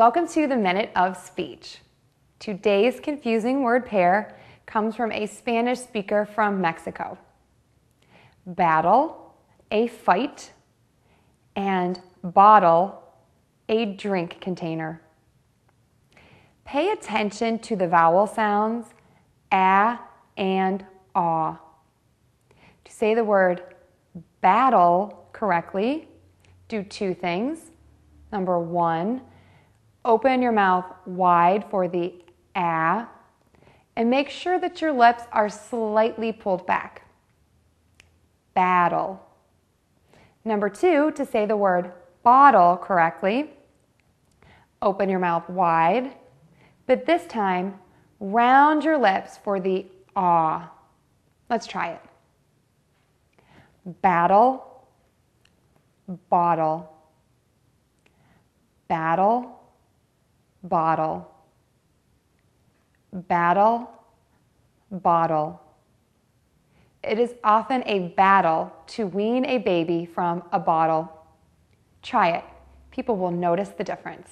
Welcome to the Minute of Speech. Today's confusing word pair comes from a Spanish speaker from Mexico. Battle, a fight, and bottle, a drink container. Pay attention to the vowel sounds a and ah. To say the word battle correctly, do two things. Number one, open your mouth wide for the ah, and make sure that your lips are slightly pulled back. Battle. Number two, to say the word bottle correctly, open your mouth wide, but this time round your lips for the ah. Let's try it. Battle, bottle, battle, bottle, battle, bottle. It is often a battle to wean a baby from a bottle. Try it. People will notice the difference.